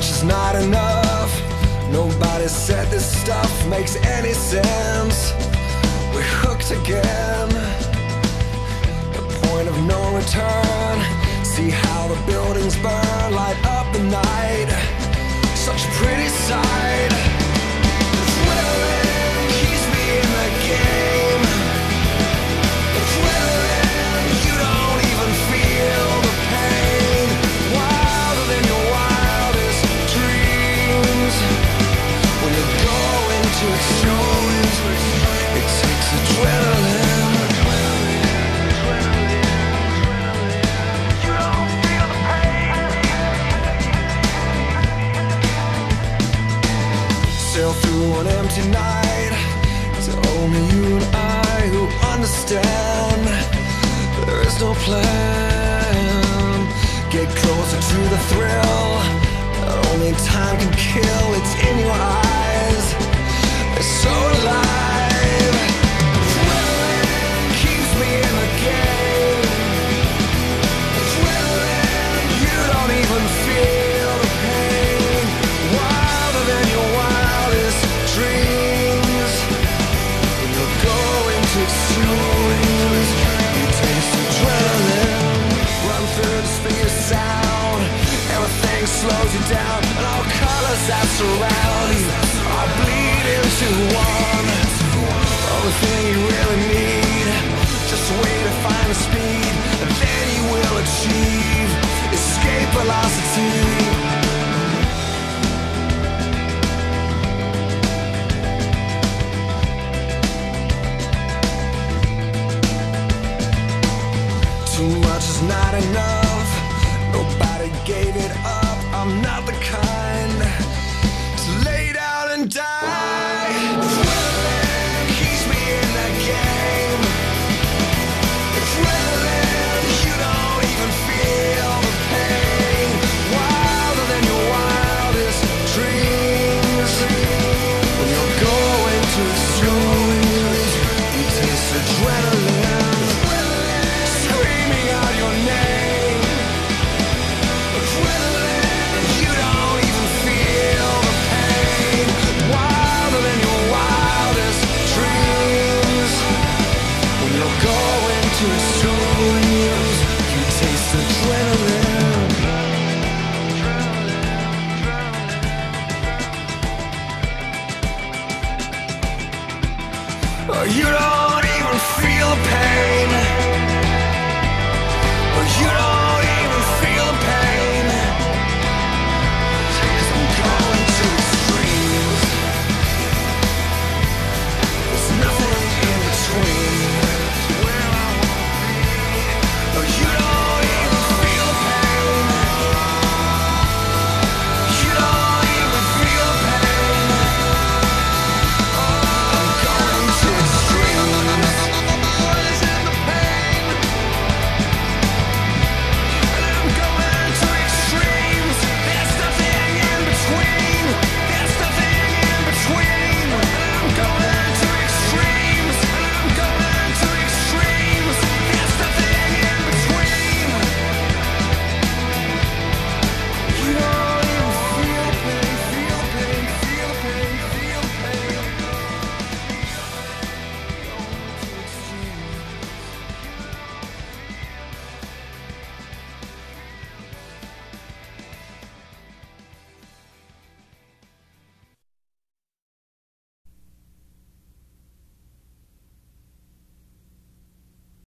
much is not enough. Nobody said this stuff makes any sense. We're hooked again. The point of no return. See how the buildings burn Light up the night. Such pretty sight. An empty night. It's only you and I who understand. There is no plan. Get closer to the thrill. that Only time can kill. It's slows you down, and all colors that surround you are bleed into one. Only thing you really need, just a way to find the speed, and then you will achieve escape velocity. Too much is not enough. Nobody gave it up. I'm not the kind You don't even feel pain.